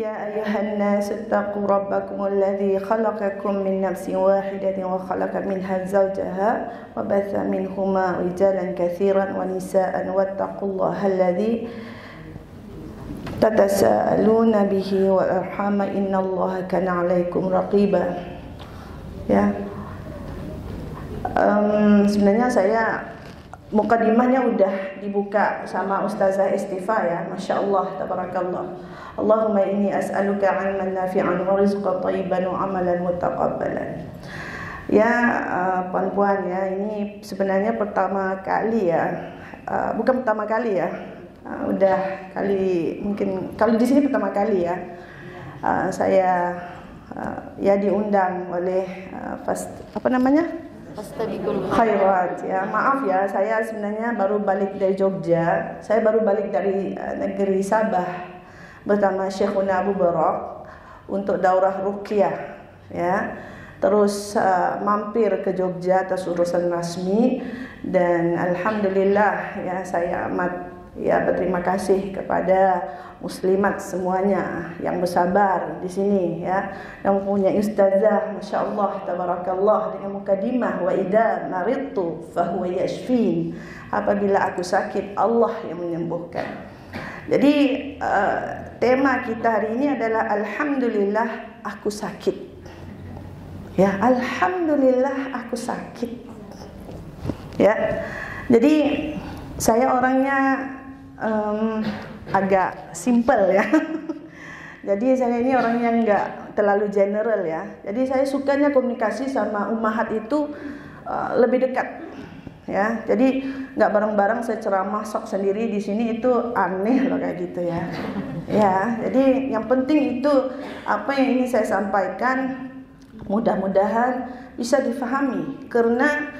يا أيها الناس اتقوا ربكم الذي خلقكم من نفس واحدة وخلق منها زوجها وبث منهما رجالا كثيرا ونساء واتقوا الله الذي تتساءلون به والأرحام إن الله كان عليكم رقيبا. Um, sebenarnya saya mukadimahnya udah dibuka sama Ustazah Istifa ya. Masya Allah Tabarakallah. Allahumma inni as'aluka ilman nafi'an wa rizqan tayyiban wa amalan mutaqabbalan. Ya uh, puan-puan ya ini sebenarnya pertama kali ya uh, bukan pertama kali ya uh, udah kali mungkin kalau di sini pertama kali ya uh, saya uh, ya diundang oleh uh, fast, apa namanya khairat ya. Maaf ya saya sebenarnya baru balik dari Jogja. Saya baru balik dari uh, negeri Sabah bersama Syekhuna Abu Barak untuk daurah ruqyah ya. Terus uh, mampir ke Jogja atas urusan rasmi dan alhamdulillah ya saya amat ya berterima kasih kepada muslimat semuanya yang bersabar di sini ya. Dan punya ustazah masyaallah tabarakallah dengan mukadimah wa idza maridtu fahuwa yashfin. Apabila aku sakit Allah yang menyembuhkan. Jadi uh, tema kita hari ini adalah alhamdulillah aku sakit. Ya alhamdulillah aku sakit. Ya jadi saya orangnya um, agak simple ya. Jadi saya ini orang yang nggak terlalu general ya. Jadi saya sukanya komunikasi sama umahat itu uh, lebih dekat ya. Jadi nggak bareng-bareng saya ceramah sok sendiri di sini itu aneh loh kayak gitu ya. Ya, jadi yang penting itu apa yang ini saya sampaikan mudah-mudahan bisa difahami karena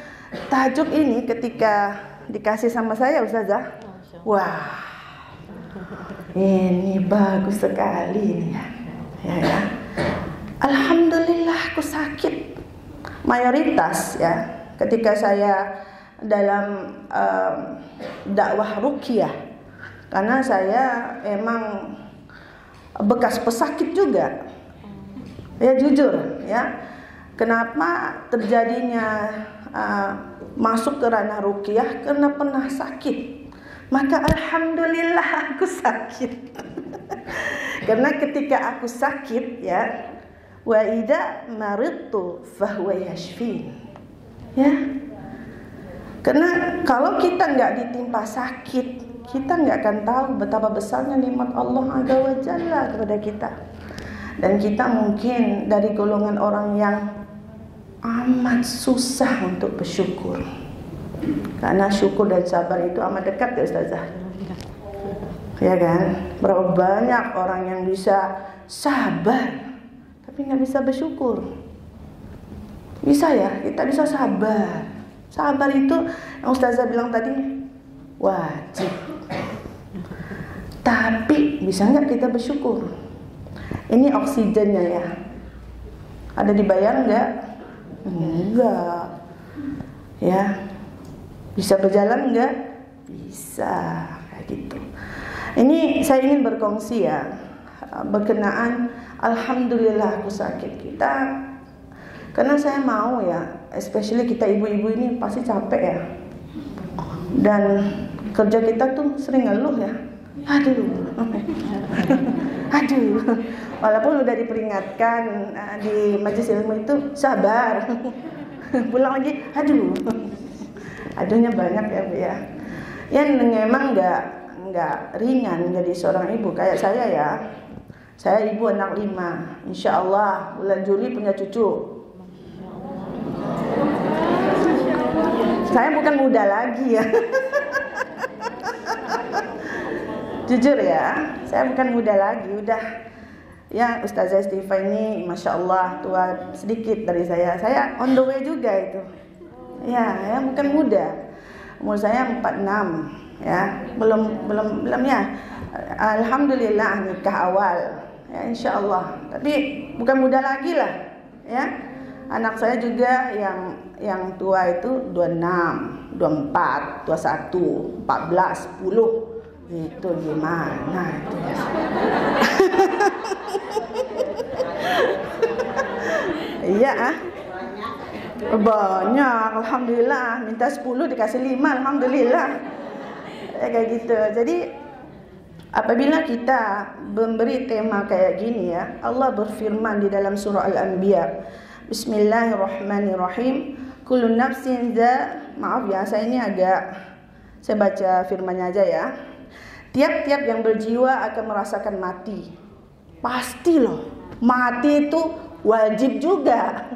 tajuk ini ketika dikasih sama saya Ustazah. Wah, ini bagus sekali ini ya. Ya, ya. Alhamdulillah aku sakit. Mayoritas ya ketika saya dalam um, dakwah rukyah karena saya emang bekas pesakit juga. Ya jujur ya. Kenapa terjadinya uh, masuk ke ranah rukyah karena pernah sakit maka alhamdulillah aku sakit. Karena ketika aku sakit ya, wa idza maridtu fahuwa yashfin. Ya. Karena kalau kita nggak ditimpa sakit, kita nggak akan tahu betapa besarnya nikmat Allah Azza wa Jalla kepada kita. Dan kita mungkin dari golongan orang yang amat susah untuk bersyukur. Karena syukur dan sabar itu amat dekat ya Ustazah. Ya kan? Berapa banyak orang yang bisa sabar tapi nggak bisa bersyukur. Bisa ya, kita bisa sabar. Sabar itu yang Ustazah bilang tadi wajib. Tapi bisa nggak kita bersyukur? Ini oksigennya ya. Ada dibayar nggak? Enggak. Ya, bisa berjalan enggak? Bisa, kayak gitu. Ini saya ingin berkongsi ya berkenaan alhamdulillah aku sakit kita karena saya mau ya, especially kita ibu-ibu ini pasti capek ya. Dan kerja kita tuh sering ngeluh ya. Aduh. Aduh. Walaupun udah diperingatkan eh, di majelis ilmu itu sabar. Pulang lagi, aduh aduhnya banyak ya bu ya. Ya memang nggak nggak ringan jadi seorang ibu. Kayak saya ya. Saya ibu anak lima. Insya Allah bulan Juli punya cucu. Saya bukan muda lagi ya. Jujur ya saya bukan muda lagi. Udah. Ya Ustazah Estiva ini Masya Allah tua sedikit dari saya. Saya on the way juga itu Ya, ya bukan muda. Umur saya 46 ya. Belum belum belum ya. Alhamdulillah nikah awal. Ya insyaallah. Tapi bukan muda lagi lah. Ya. Anak saya juga yang yang tua itu 26, 24, 21, 14, 10. Itu gimana itu ya? Iya ah. Banyak, alhamdulillah. Minta 10 dikasih 5, alhamdulillah. Ya, kayak gitu. Jadi apabila kita memberi tema kayak gini ya, Allah berfirman di dalam surah Al-Anbiya. Bismillahirrahmanirrahim. Kullu nafsin za maaf ya, saya ini agak saya baca firmannya aja ya. Tiap-tiap yang berjiwa akan merasakan mati. Pasti loh. Mati itu wajib juga.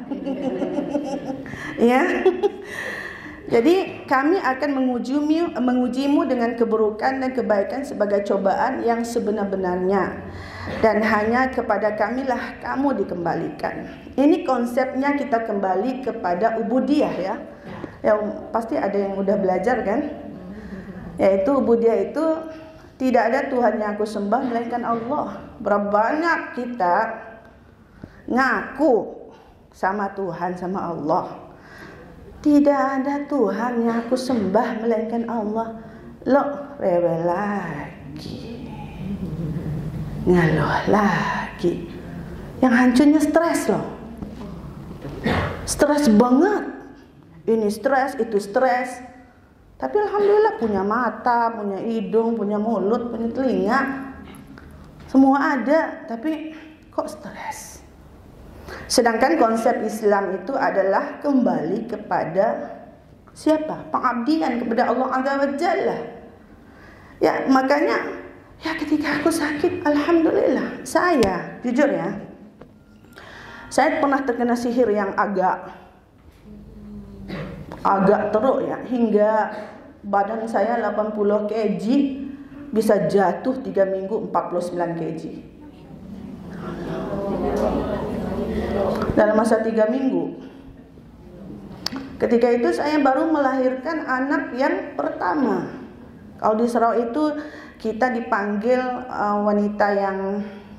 ya. Jadi kami akan mengujimu, mengujimu dengan keburukan dan kebaikan sebagai cobaan yang sebenar-benarnya dan hanya kepada kamilah kamu dikembalikan. Ini konsepnya kita kembali kepada ubudiyah ya. Yang pasti ada yang udah belajar kan? Yaitu ubudiyah itu tidak ada Tuhan yang aku sembah melainkan Allah. Berapa banyak kita ngaku sama Tuhan sama Allah. Tidak ada Tuhan yang aku sembah melainkan Allah. Lo rewel lagi. Ngeluh lagi. Yang hancurnya stres loh. Stres banget. Ini stres, itu stres. Tapi alhamdulillah punya mata, punya hidung, punya mulut, punya telinga. Semua ada, tapi kok stres? Sedangkan konsep Islam itu adalah kembali kepada siapa? Pengabdian kepada Allah Azza wa Jalla. Ya, makanya ya ketika aku sakit, alhamdulillah, saya jujur ya. Saya pernah terkena sihir yang agak agak teruk ya hingga badan saya 80 kg bisa jatuh 3 minggu 49 kg dalam masa tiga minggu. Ketika itu saya baru melahirkan anak yang pertama. Kalau di Serau itu kita dipanggil uh, wanita yang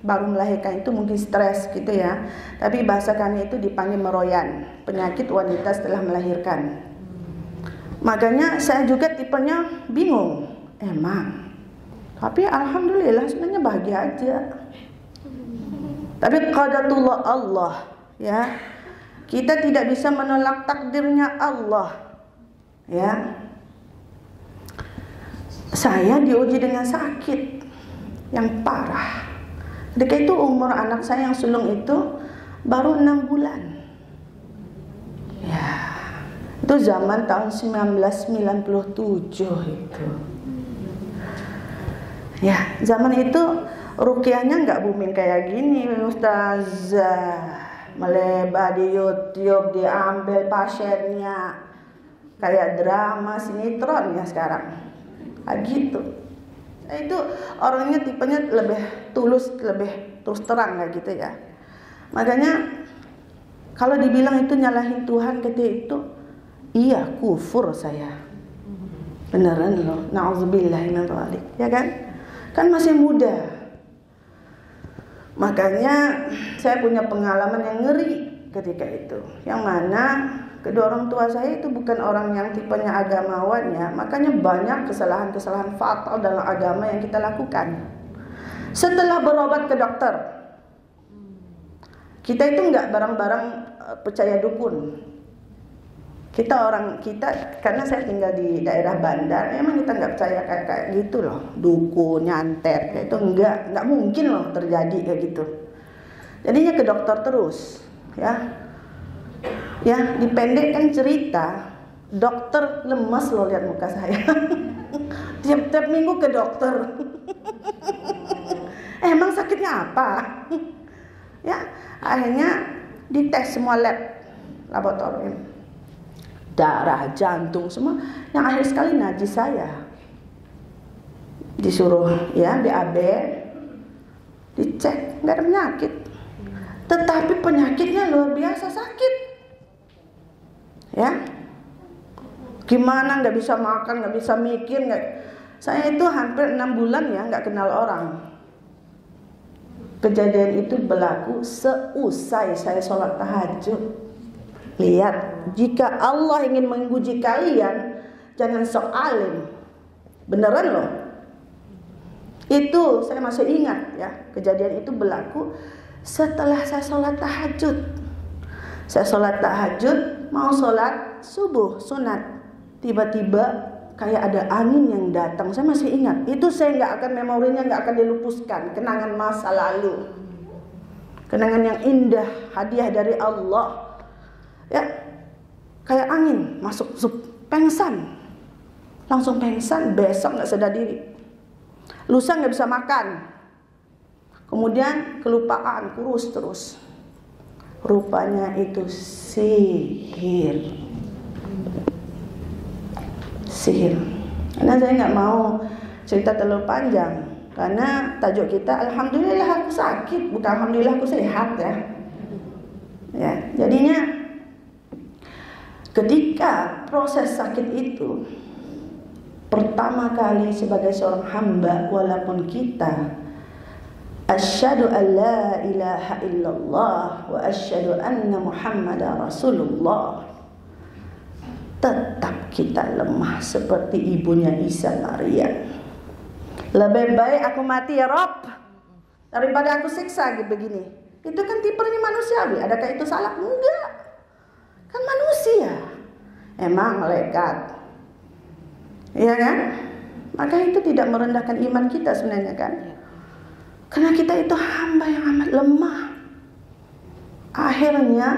baru melahirkan itu mungkin stres gitu ya. Tapi bahasa kami itu dipanggil meroyan, penyakit wanita setelah melahirkan. Makanya saya juga tipenya bingung. Emang. Tapi alhamdulillah sebenarnya bahagia aja. Tapi qadatullah Allah ya. Kita tidak bisa menolak takdirnya Allah. Ya. Saya diuji dengan sakit yang parah. Ketika itu umur anak saya yang sulung itu baru enam bulan. Ya. Itu zaman tahun 1997 itu. Ya, zaman itu rukiahnya nggak booming kayak gini, Ustazah. Melebar di YouTube diambil pasiennya. Kayak drama sinetron ya sekarang. Gitu. Nah, itu orangnya tipenya lebih tulus lebih terus terang kayak gitu ya. Makanya kalau dibilang itu nyalahin Tuhan ketika itu iya kufur saya. Beneran loh. Nauzubillah ya kan? Kan masih muda Makanya saya punya pengalaman yang ngeri ketika itu. Yang mana kedua orang tua saya itu bukan orang yang tipenya agamawan ya. Makanya banyak kesalahan-kesalahan fatal dalam agama yang kita lakukan. Setelah berobat ke dokter, kita itu nggak barang-barang eh, percaya dukun. Kita orang kita karena saya tinggal di daerah bandar, emang kita nggak percaya kayak kayak gitu loh, dukun, nyantet, kayak itu nggak nggak mungkin loh terjadi kayak gitu. Jadinya ke dokter terus, ya. Ya, dipendekkan cerita, dokter lemas loh lihat muka saya. Tiap-tiap minggu ke dokter. emang sakitnya apa? ya, akhirnya dites semua lab laboratorium darah, jantung semua yang akhir sekali najis saya. Disuruh ya BAB dicek nggak ada penyakit. Tetapi penyakitnya luar biasa sakit. Ya. Gimana nggak bisa makan, nggak bisa mikir, nggak. Saya itu hampir enam bulan ya nggak kenal orang. Kejadian itu berlaku seusai saya sholat tahajud. Lihat, jika Allah ingin menguji kalian, jangan sok alim. Beneran loh. Itu saya masih ingat ya, kejadian itu berlaku setelah saya sholat tahajud. Saya sholat tahajud, mau sholat subuh, sunat. Tiba-tiba kayak ada angin yang datang. Saya masih ingat. Itu saya nggak akan memorinya nggak akan dilupuskan. Kenangan masa lalu. Kenangan yang indah, hadiah dari Allah. Ya, kayak angin masuk sup, pengsan. Langsung pengsan, besok nggak sadar diri. Lusa nggak bisa makan. Kemudian kelupaan, kurus terus. Rupanya itu sihir. Sihir. Karena saya nggak mau cerita terlalu panjang. Karena tajuk kita Alhamdulillah aku sakit, bukan Alhamdulillah aku sehat ya. Ya, jadinya ketika proses sakit itu pertama kali sebagai seorang hamba walaupun kita Asyhadu an la ilaha illallah wa asyhadu anna Muhammadar Rasulullah. Tetap kita lemah seperti ibunya Isa Maria. Lebih baik aku mati ya Rob daripada aku siksa begini. Itu kan tipenya manusiawi. Adakah itu salah? Enggak. Emang malaikat. Iya kan? Maka itu tidak merendahkan iman kita sebenarnya kan? Karena kita itu hamba yang amat lemah. Akhirnya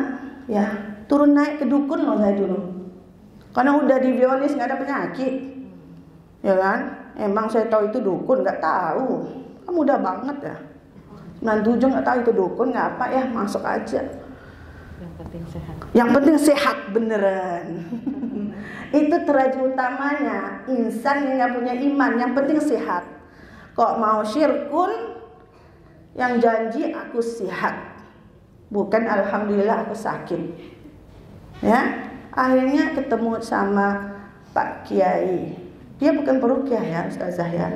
ya turun naik ke dukun loh saya dulu. Karena udah di bionis nggak ada penyakit, ya kan? Emang saya tahu itu dukun nggak tahu. Kamu mudah banget ya. 97 nggak tahu itu dukun nggak apa ya masuk aja. Yang penting sehat. Yang penting sehat beneran. itu teraji utamanya insan yang nggak punya iman. Yang penting sehat. Kok mau syirkun yang janji aku sehat. Bukan alhamdulillah aku sakit. Ya, akhirnya ketemu sama Pak Kiai. Dia bukan perukiah ya, Ustazah ya.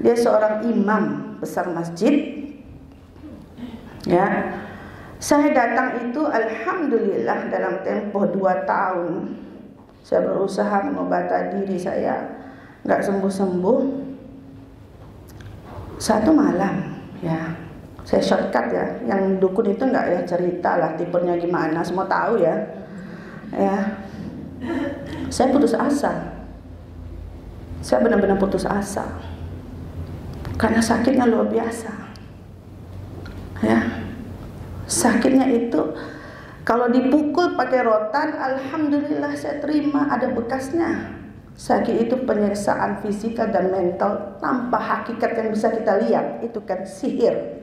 Dia seorang imam besar masjid. Ya. Saya datang itu alhamdulillah dalam tempo dua tahun. Saya berusaha mengobati diri saya nggak sembuh-sembuh. Satu malam, ya saya shortcut ya. Yang dukun itu nggak ya cerita lah tipenya gimana semua tahu ya. Ya. Saya putus asa. Saya benar-benar putus asa. Karena sakitnya luar biasa. Ya sakitnya itu kalau dipukul pakai rotan alhamdulillah saya terima ada bekasnya sakit itu penyiksaan fisikal dan mental tanpa hakikat yang bisa kita lihat itu kan sihir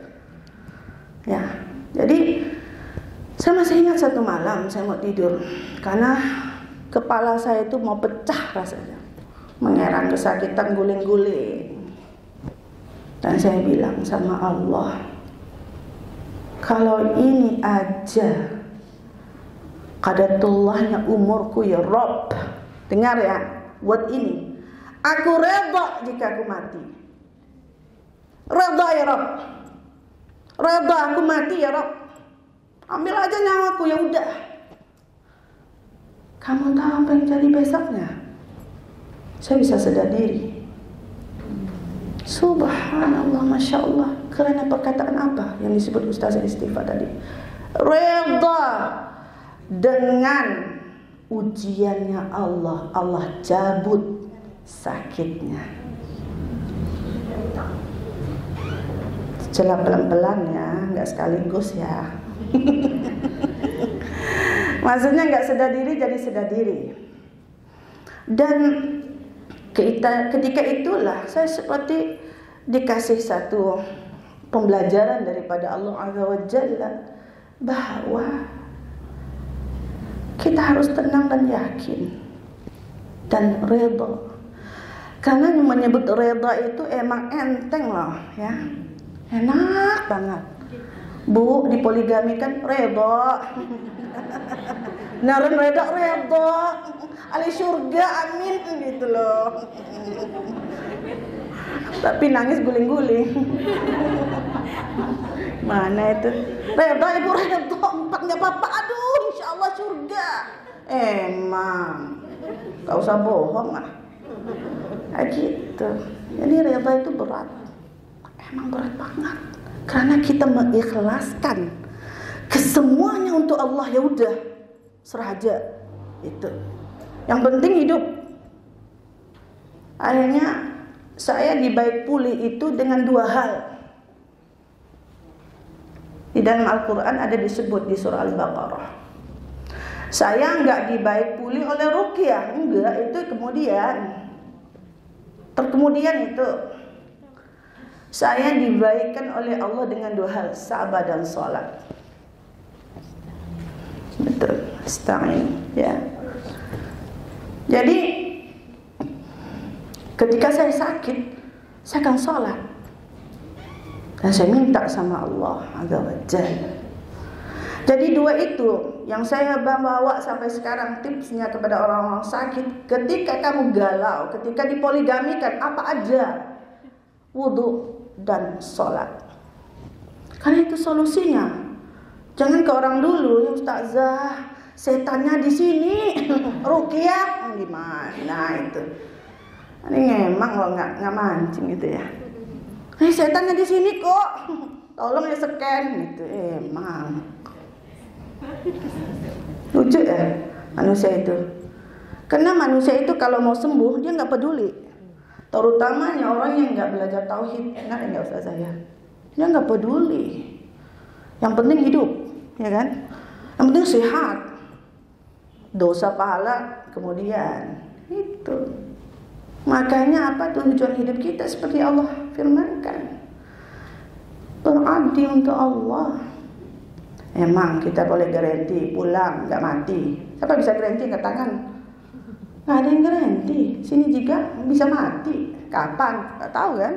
Ya, jadi saya masih ingat satu malam saya mau tidur karena kepala saya itu mau pecah rasanya, mengerang kesakitan guling-guling. Dan saya bilang sama Allah, kalau ini aja kadatullahnya umurku ya Rob, dengar ya, buat ini, aku reda jika aku mati. Reda ya Rob. Reda aku mati ya Rob. Ambil aja nyawaku ya udah. Kamu tahu apa yang jadi besoknya? Saya bisa sadar diri. Subhanallah, Masya Allah. Karena perkataan apa yang disebut Ustaz Istighfar tadi? Reda dengan ujiannya Allah. Allah cabut sakitnya. Celah pelan-pelan ya, nggak sekaligus ya. Maksudnya nggak sedar diri jadi sedar diri. Dan kita, ketika itulah saya seperti dikasih satu pembelajaran daripada Allah Azza wa Jalla bahwa kita harus tenang dan yakin dan redha. Karena yang menyebut redha itu emang enteng loh ya. Enak banget. Bu dipoligami kan redo naren redo redo ali surga amin gitu loh tapi nangis guling-guling. Mana itu? Redo ibu redo empat nggak apa-apa. Aduh insya Allah surga. Emang. Gak usah bohong lah. Kayak gitu. Jadi reda itu berat. Emang berat banget. Karena kita mengikhlaskan kesemuanya untuk Allah. Ya udah serah aja. Itu. Yang penting hidup. Akhirnya saya dibaik pulih itu dengan dua hal. Di dalam Al-Quran ada disebut di surah Al-Baqarah. Saya nggak dibaik pulih oleh rukyah, enggak itu kemudian. Terkemudian itu saya dibaikkan oleh Allah dengan dua hal, sabar dan sholat. Betul, astagfirullah. Ya. Jadi ketika saya sakit, saya akan sholat. Dan saya minta sama Allah Azza wa Jadi dua itu yang saya bawa sampai sekarang tipsnya kepada orang-orang sakit. Ketika kamu galau, ketika dipoligamikan apa aja, wudhu, dan sholat. Karena itu solusinya. Jangan ke orang dulu, ya ustazah, setannya di sini, rukiah, gimana itu? Ini ngemang loh nggak nggak mancing gitu ya. Ini setannya di sini kok, tolong ya scan gitu, emang. Lucu ya manusia itu. Karena manusia itu kalau mau sembuh dia nggak peduli Terutamanya orang yang nggak belajar tauhid, enak nggak usah saya. Dia nggak peduli. Yang penting hidup, ya kan? Yang penting sehat. Dosa pahala kemudian itu. Makanya apa tujuan hidup kita seperti Allah firmankan. Berabdi untuk Allah. Emang kita boleh garanti pulang nggak mati. Siapa bisa garanti ke tangan? Nggak ada yang garanti. Sini juga bisa mati. Kapan? Nggak tahu kan?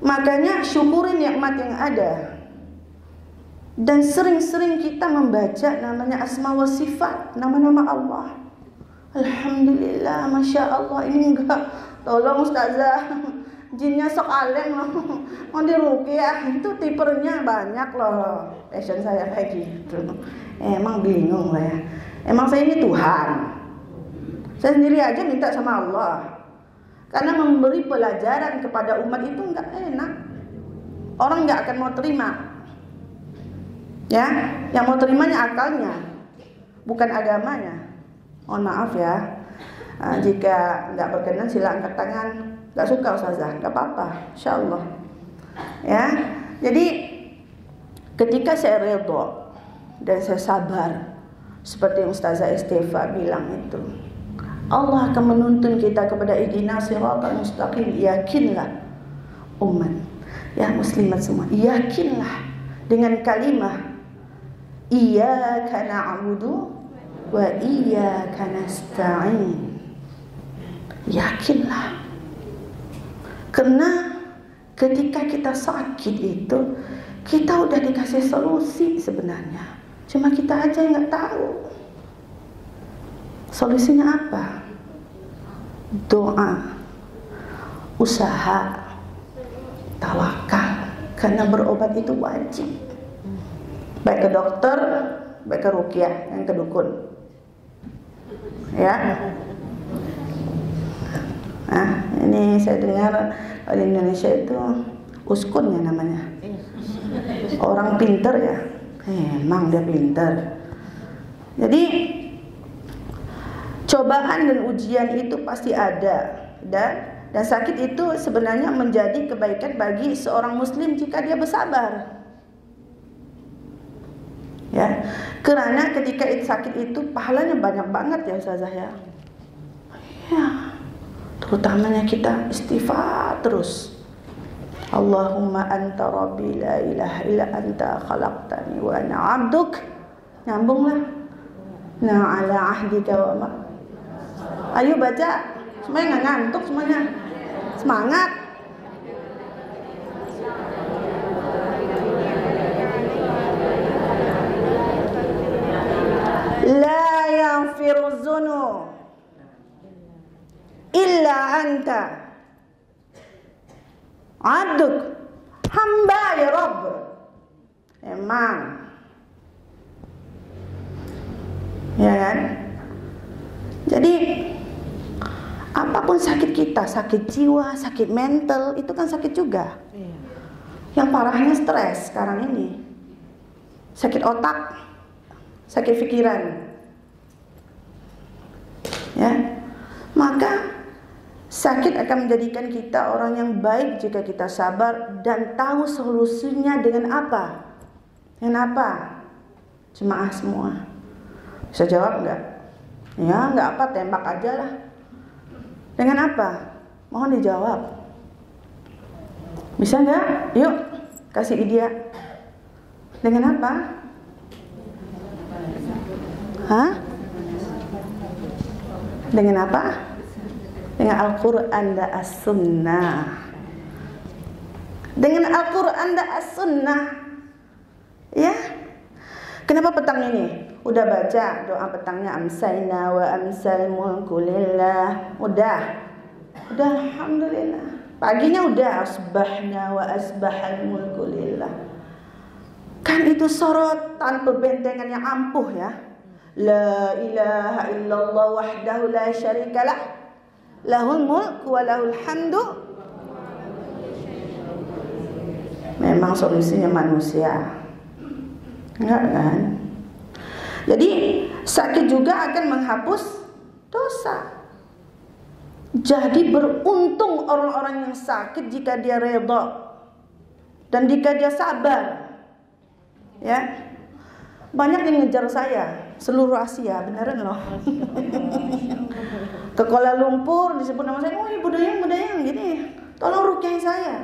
Makanya syukurin nikmat yang ada. Dan sering-sering kita membaca namanya asma wa sifat, nama-nama Allah. Alhamdulillah, Masya Allah, ini enggak. Tolong Ustazah, jinnya sok alim loh. Mau dirukiah, itu tipernya banyak loh. Passion saya kayak gitu. Emang bingung lah ya. Emang saya ini Tuhan. Saya sendiri aja minta sama Allah. Karena memberi pelajaran kepada umat itu enggak enak. Orang nggak akan mau terima. Ya, yang mau terimanya akalnya, bukan agamanya. Mohon maaf ya. Nah, jika nggak berkenan sila angkat tangan. Nggak suka ustazah, nggak apa-apa, insya Allah. Ya, jadi ketika saya redho dan saya sabar, seperti yang Ustazah Estefa bilang itu, Allah akan menuntun kita kepada idina siratal mustaqim. Yakinlah umat, ya muslimat semua. Yakinlah dengan kalimah Iyyaka na'budu wa iyyaka nasta'in. Yakinlah. Karena ketika kita sakit itu kita udah dikasih solusi sebenarnya. Cuma kita aja yang nggak tahu. Solusinya apa? Doa, usaha, tawakal. Karena berobat itu wajib. Baik ke dokter, baik ke rukyah, yang ke dukun. Ya. Nah, ini saya dengar di Indonesia itu uskun ya namanya. Orang pinter ya. Emang dia pinter. Jadi Cobaan dan ujian itu pasti ada dan dan sakit itu sebenarnya menjadi kebaikan bagi seorang muslim jika dia bersabar. Ya, karena ketika itu sakit itu pahalanya banyak banget ya Ustazah ya. Ya. Terutamanya kita istighfar terus. Allahumma anta rabbi la ilaha illa anta khalaqtani wa ana 'abduk. Nyambunglah. Na ala ahdika wa ma Ayo baca. Semuanya nggak ngantuk semuanya. Semangat. La yaghfiru dzunub illa anta. Abduk hamba ya Rabb. Emang. Ya kan? Jadi Apa pun sakit kita, sakit jiwa, sakit mental, itu kan sakit juga. Iya. Yang parahnya stres sekarang ini. Sakit otak, sakit pikiran. Ya. Maka sakit akan menjadikan kita orang yang baik jika kita sabar dan tahu solusinya dengan apa? Dengan apa? Jemaah semua. Bisa jawab enggak? Ya, enggak apa, tembak aja lah. Dengan apa? Mohon dijawab. Bisa enggak? Yuk, kasih ide. Dengan apa? Hah? Dengan apa? Dengan Al-Quran dan As-Sunnah. Dengan Al-Quran dan As-Sunnah. Ya? Kenapa petang ini? Udah baca doa petangnya amsayna wa amsal mulku. Udah. Udah alhamdulillah. Paginya udah asbahna wa asbahal mulku. Kan itu sorotan perbentengan yang ampuh ya. La ilaha illallah wahdahu la syarikalah. Lahul mulk wa lahul hamdu. Memang solusinya manusia. Enggak kan? Jadi sakit juga akan menghapus dosa. Jadi beruntung orang-orang yang sakit jika dia redha dan jika dia sabar. Ya. Banyak yang ngejar saya seluruh Asia, beneran loh. Ke Kuala Lumpur disebut nama saya, "Oh, Dayang, Ibu Dayang gini. Tolong rukyah saya."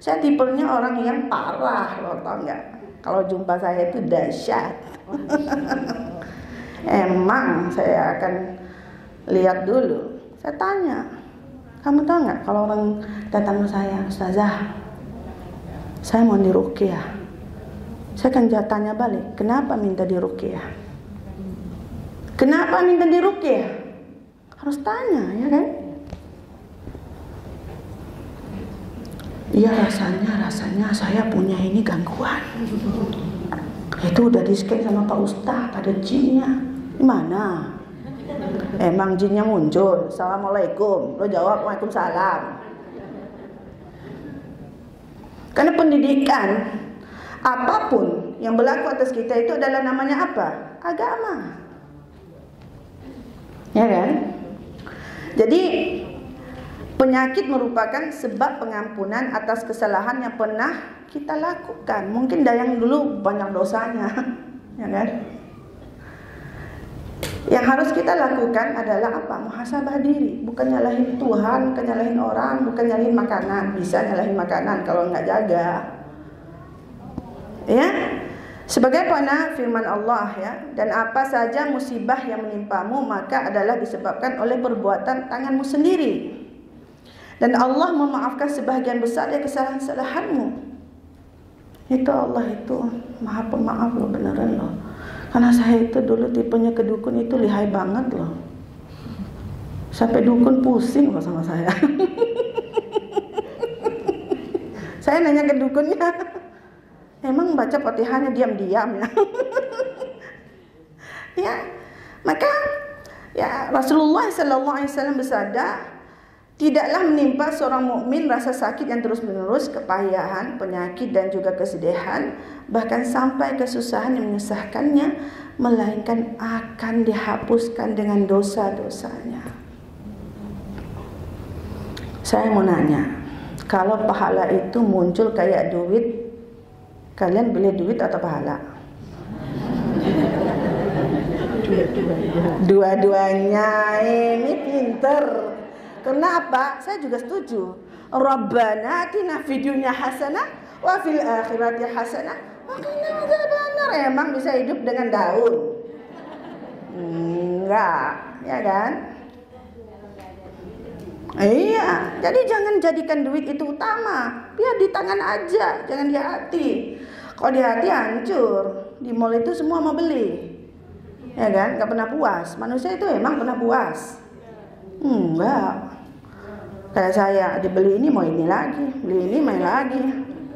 Saya tipenya orang yang parah loh, tau nggak? Kalau jumpa saya itu dahsyat. Emang saya akan lihat dulu. Saya tanya, kamu tahu nggak kalau orang datang ke saya, Ustazah, saya mau dirukyah. Saya akan tanya balik, kenapa minta dirukyah? Kenapa minta dirukyah? Harus tanya, ya kan? Iya rasanya, rasanya saya punya ini gangguan. Itu udah di sama Pak Ustadz, ada jinnya. Di mana? Emang jinnya muncul. Assalamualaikum. Lo jawab Waalaikumsalam. Karena pendidikan apa pun yang berlaku atas kita itu adalah namanya apa? Agama. Ya kan? Jadi penyakit merupakan sebab pengampunan atas kesalahan yang pernah kita lakukan. Mungkin dayang dulu banyak dosanya, ya kan? Yang harus kita lakukan adalah apa? Muhasabah diri, bukan nyalahin Tuhan, bukan nyalahin orang, bukan nyalahin makanan. Bisa nyalahin makanan kalau nggak jaga. Ya, sebagaimana firman Allah ya, dan apa saja musibah yang menimpamu maka adalah disebabkan oleh perbuatan tanganmu sendiri. Dan Allah memaafkan sebahagian besar dari kesalahan-kesalahanmu. Itu Allah itu maha pemaaf loh beneran loh. Karena saya itu dulu tipenya ke dukun itu lihai banget loh. Sampai dukun pusing loh sama saya. saya nanya ke dukunnya, emang baca fatihahnya diam-diam ya? ya, maka ya Rasulullah Sallallahu Alaihi Wasallam bersabda, Tidaklah menimpa seorang mukmin rasa sakit yang terus-menerus, kepayahan, penyakit dan juga kesedihan, bahkan sampai kesusahan yang menyusahkannya, melainkan akan dihapuskan dengan dosa-dosanya. Saya mau nanya, kalau pahala itu muncul kayak duit, kalian beli duit atau pahala? Dua-duanya ini pinter. Karena apa? Saya juga setuju. Rabbana atina fid dunya hasanah wa fil akhirati hasanah wa qina adzabannar. Emang bisa hidup dengan daun? Enggak, ya kan? Iya, jadi jangan jadikan duit itu utama. Biar di tangan aja, jangan di hati. Kalau di hati hancur. Di mall itu semua mau beli. Ya kan? Gak pernah puas. Manusia itu emang pernah puas. Enggak. Kayak saya dibeli ini mau ini lagi, beli ini main lagi.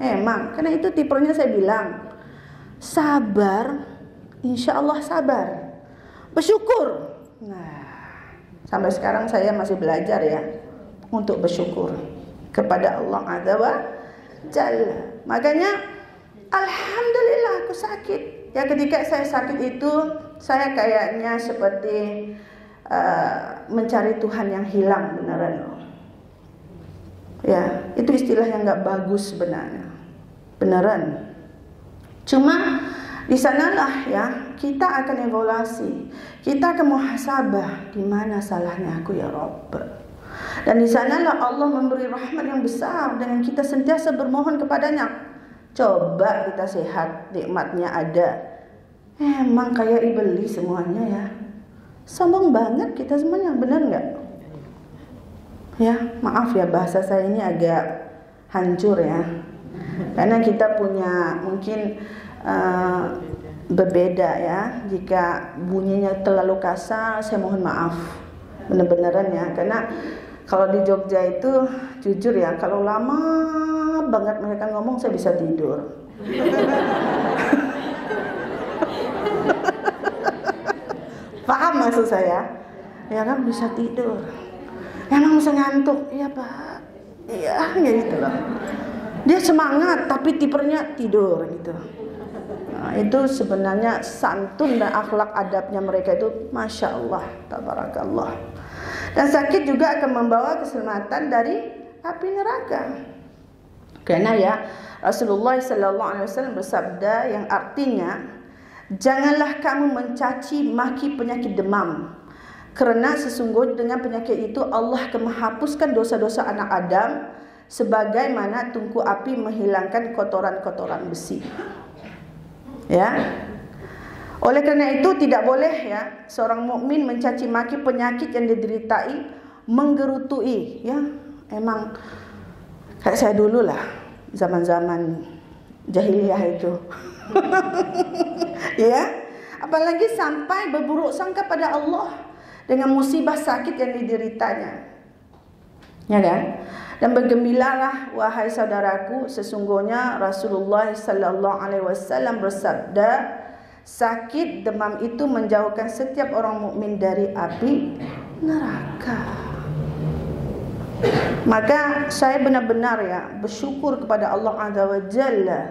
Emang, karena itu tipenya saya bilang sabar, insya Allah sabar, bersyukur. Nah, Sampai sekarang saya masih belajar ya untuk bersyukur kepada Allah Azza wa Jalla. Makanya alhamdulillah aku sakit. Ya ketika saya sakit itu saya kayaknya seperti uh, mencari Tuhan yang hilang beneran. Ya, itu istilah yang nggak bagus sebenarnya. Beneran. Cuma di sanalah ya kita akan evaluasi, kita akan muhasabah di mana salahnya aku ya Rabb. Dan di sanalah Allah memberi rahmat yang besar dengan kita sentiasa bermohon kepadanya. Coba kita sehat, nikmatnya ada. Emang kayak iblis semuanya ya. Sombong banget kita semuanya, benar nggak? Ya, maaf ya bahasa saya ini agak hancur ya. Karena kita punya mungkin uh, berbeda ya. Jika bunyinya terlalu kasar, saya mohon maaf. Benar-benaran ya. Karena kalau di Jogja itu jujur ya, kalau lama banget mereka ngomong saya bisa tidur. Paham maksud saya? Ya kan bisa tidur. Emang bisa ngantuk? Iya pak. Iya ya gitu loh. Dia semangat tapi tipernya tidur gitu. Nah, itu sebenarnya santun dan akhlak adabnya mereka itu masya Allah, tabarakallah. Dan sakit juga akan membawa keselamatan dari api neraka. Karena ya Rasulullah Sallallahu Alaihi Wasallam bersabda yang artinya janganlah kamu mencaci maki penyakit demam kerana sesungguhnya dengan penyakit itu Allah akan menghapuskan dosa-dosa anak Adam sebagaimana tungku api menghilangkan kotoran-kotoran besi. Ya. Oleh kerana itu tidak boleh ya seorang mukmin mencaci maki penyakit yang dideritai menggerutui ya. Emang kayak saya dulu lah zaman-zaman jahiliyah itu. ya. Apalagi sampai berburuk sangka pada Allah dengan musibah sakit yang dideritanya. Ya kan? Dan bergembiralah wahai saudaraku sesungguhnya Rasulullah sallallahu alaihi wasallam bersabda sakit demam itu menjauhkan setiap orang mukmin dari api neraka. Maka saya benar-benar ya bersyukur kepada Allah Azza wa Jalla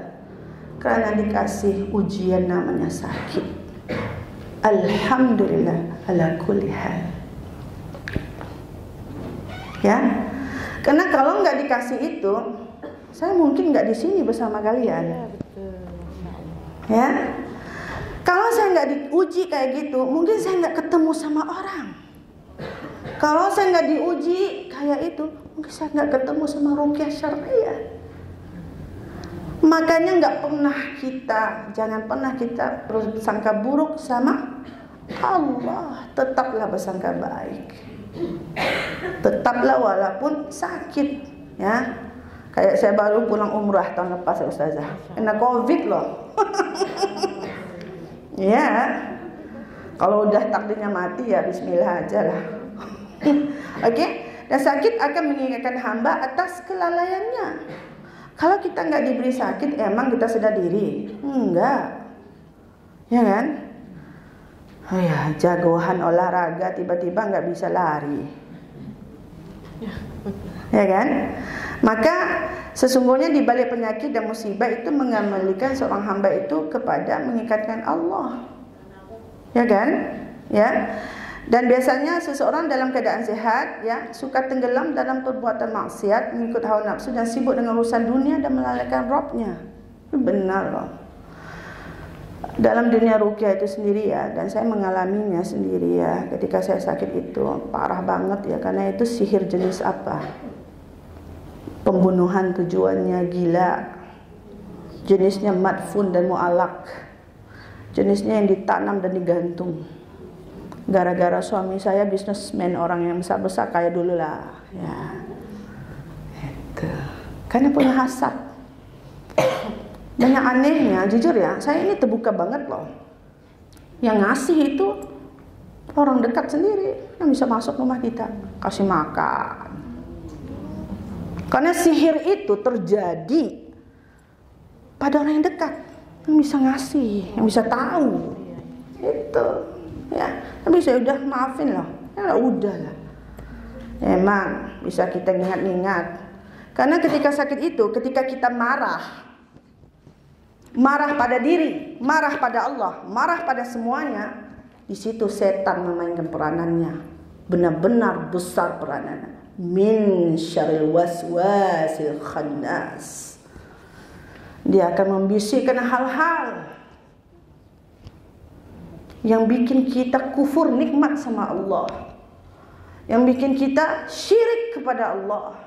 kerana dikasih ujian namanya sakit. Alhamdulillah ala kulli hal. Ya. Karena kalau nggak dikasih itu, saya mungkin nggak di sini bersama kalian. Ya, betul. Ya. Kalau saya nggak diuji kayak gitu, mungkin saya nggak ketemu sama orang. Kalau saya nggak diuji kayak itu, mungkin saya nggak ketemu sama rukyah syariah. Makanya nggak pernah kita, jangan pernah kita bersangka buruk sama Allah tetaplah bersangka baik. Tetaplah walaupun sakit ya. Kayak saya baru pulang umrah tahun lepas Ustazah. Kena Covid loh. ya. Kalau udah takdirnya mati ya bismillah aja lah. Oke? Okay? Dan sakit akan mengingatkan hamba atas kelalaiannya. Kalau kita nggak diberi sakit, emang kita sedar diri? Enggak. Ya kan? Oh ya, jagoan olahraga tiba-tiba nggak bisa lari. Ya kan? Maka sesungguhnya di balik penyakit dan musibah itu mengamalikan seorang hamba itu kepada mengikatkan Allah. Ya kan? Ya. Dan biasanya seseorang dalam keadaan sehat ya suka tenggelam dalam perbuatan maksiat mengikut hawa nafsu dan sibuk dengan urusan dunia dan melalaikan Robnya. Benar loh dalam dunia rukyah itu sendiri ya dan saya mengalaminya sendiri ya. Ketika saya sakit itu parah banget ya karena itu sihir jenis apa? Pembunuhan tujuannya gila. Jenisnya madfun dan mualak. Jenisnya yang ditanam dan digantung. Gara-gara suami saya bisnismen orang yang besar-besar kayak dulu lah ya. Itu. Karena punya hasad dan yang anehnya, jujur ya, saya ini terbuka banget loh. Yang ngasih itu orang dekat sendiri yang bisa masuk rumah kita, kasih makan. Karena sihir itu terjadi pada orang yang dekat, yang bisa ngasih, yang bisa tahu. Itu, ya. Tapi saya udah maafin loh. Ya udahlah. Emang bisa kita ingat-ingat. Karena ketika sakit itu, ketika kita marah, marah pada diri, marah pada Allah, marah pada semuanya, di situ setan memainkan peranannya. Benar-benar besar peranannya. Min syaril waswasil khannas. Dia akan membisikkan hal-hal yang bikin kita kufur nikmat sama Allah. Yang bikin kita syirik kepada Allah.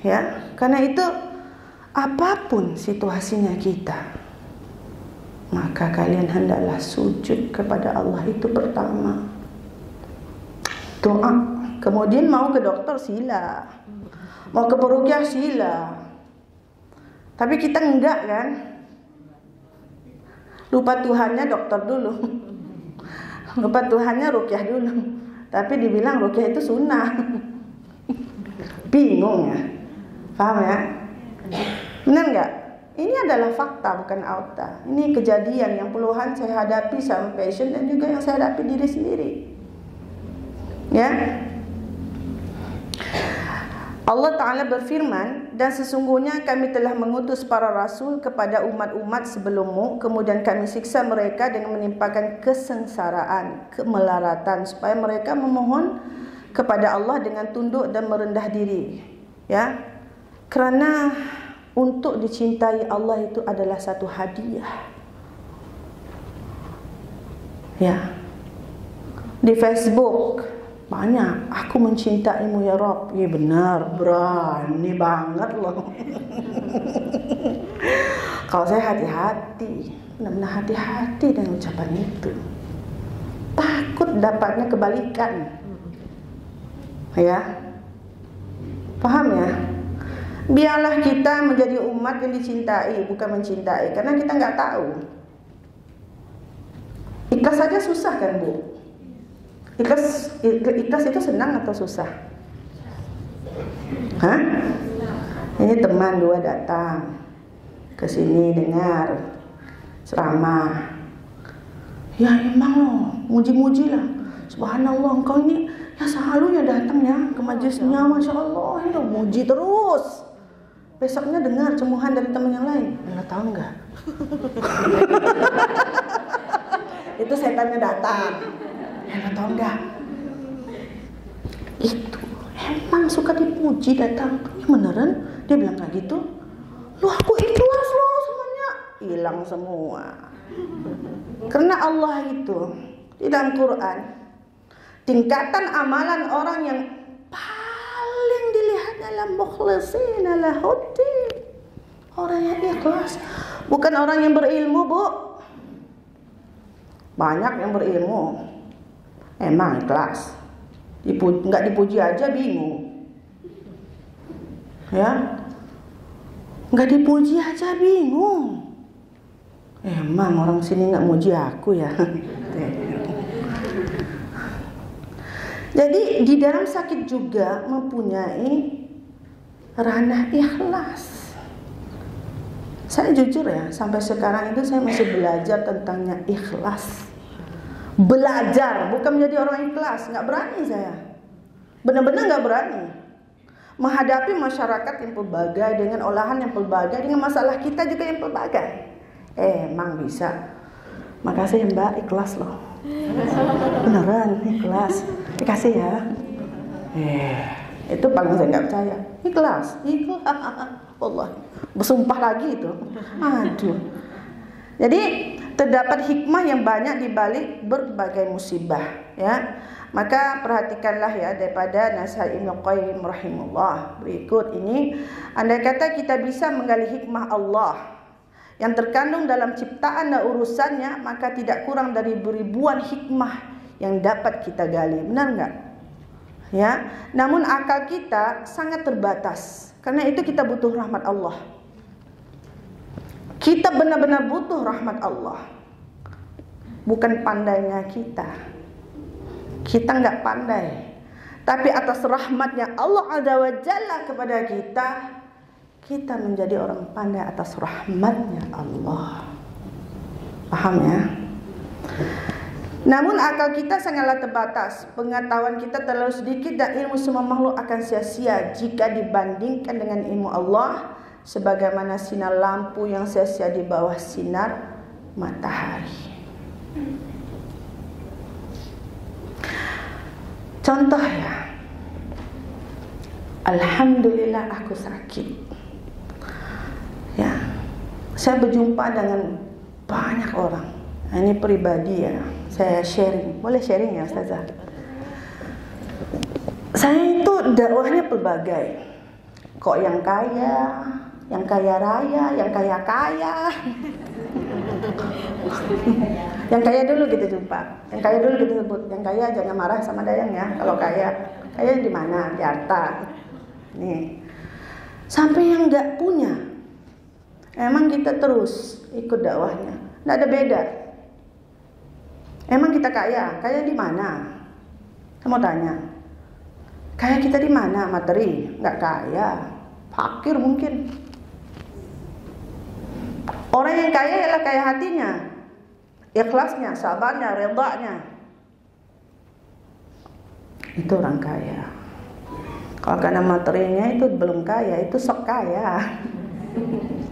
Ya, karena itu apa pun situasinya kita, maka kalian hendaklah sujud kepada Allah itu pertama. Doa, kemudian mau ke dokter sila. Mau ke perukiah sila. Tapi kita enggak kan? Lupa Tuhannya dokter dulu. Lupa Tuhannya rukyah dulu. Tapi dibilang rukyah itu sunnah. Bingung ya. Paham ya? Benar nggak? Ini adalah fakta bukan auta. Ini kejadian yang puluhan saya hadapi sama passion dan juga yang saya hadapi diri sendiri. Ya. Allah Ta'ala berfirman Dan sesungguhnya kami telah mengutus para rasul kepada umat-umat sebelummu Kemudian kami siksa mereka dengan menimpakan kesengsaraan, kemelaratan Supaya mereka memohon kepada Allah dengan tunduk dan merendah diri Ya, kerana untuk dicintai Allah itu adalah satu hadiah. Ya. Di Facebook banyak aku mencintaimu ya Rob. Ya benar, berani banget loh. Kalau saya hati-hati, benar-benar hati-hati dengan ucapan itu. Takut dapatnya kebalikan. Ya. Paham ya? Biarlah kita menjadi umat yang dicintai, bukan mencintai, karena kita nggak tahu. Ikhlas saja susah kan bu? Ikhlas, ikhlas itu senang atau susah? Hah? Ini teman dua datang ke sini dengar ceramah. Ya emang loh, muji-muji lah. Subhanallah, engkau ini ya selalu ya datang ya ke majelisnya, masya Allah, itu muji terus. Besoknya dengar cemuhan dari teman yang lain. Anda tahu nggak? itu setannya datang. Anda tahu nggak? Itu emang suka dipuji datang. Ya beneran? Dia bilang kayak gitu. Lu aku ikhlas loh semuanya. Hilang semua. Karena Allah itu di dalam Quran tingkatan amalan orang yang paling dilihat dalam mukhlisin lahuddin. Orang yang ikhlas, bukan orang yang berilmu, Bu. Banyak yang berilmu. Emang. Dipu nggak dipuji aja bingung. Ya. Nggak dipuji aja bingung. Emang orang sini nggak muji aku ya. Jadi di dalam sakit juga mempunyai ranah ikhlas. Saya jujur ya, sampai sekarang itu saya masih belajar tentangnya ikhlas. Belajar, bukan menjadi orang ikhlas, nggak berani saya. Benar-benar nggak berani menghadapi masyarakat yang pelbagai dengan olahan yang pelbagai dengan masalah kita juga yang pelbagai. Eh, emang bisa. Makasih Mbak, ikhlas loh. Beneran ikhlas. Dikasih ya. Eh, itu paling saya nggak percaya. Ikhlas, ikhlas. Allah, bersumpah lagi itu. Aduh. Jadi terdapat hikmah yang banyak di balik berbagai musibah, ya. Maka perhatikanlah ya daripada nasihat Ibnu Qayyim rahimullah berikut ini andai kata kita bisa menggali hikmah Allah yang terkandung dalam ciptaan dan urusannya maka tidak kurang dari beribuan hikmah yang dapat kita gali. Benar enggak ya. Namun akal kita sangat terbatas. Karena itu kita butuh rahmat Allah. Kita benar-benar butuh rahmat Allah. Bukan pandainya kita. Kita enggak pandai. Tapi atas rahmatnya Allah Azza wa Jalla kepada kita kita menjadi orang pandai atas rahmatnya Allah. Paham ya? Namun akal kita sangatlah terbatas, pengetahuan kita terlalu sedikit dan ilmu semua makhluk akan sia-sia jika dibandingkan dengan ilmu Allah sebagaimana sinar lampu yang sia-sia di bawah sinar matahari. Contoh ya. Alhamdulillah aku sakit. Ya. Saya berjumpa dengan banyak orang. Ini pribadi ya saya sharing. Boleh sharing ya Ustazah? Saya itu dakwahnya pelbagai. Kok yang kaya, yang kaya raya, yang kaya kaya. yang kaya dulu kita jumpa. Yang kaya dulu kita sebut. Yang kaya jangan marah sama Dayang ya. Kalau kaya, kaya di mana? Di harta. Nih. Sampai yang nggak punya. Emang kita terus ikut dakwahnya. Nggak ada beda. Emang kita kaya? Kaya di mana? Mau tanya. Kaya kita di mana? Materi? Enggak kaya. Fakir mungkin. Orang yang kaya ialah kaya hatinya. Ikhlasnya, sabarnya, redanya. Itu orang kaya. Kalau karena materinya itu belum kaya, itu sok kaya.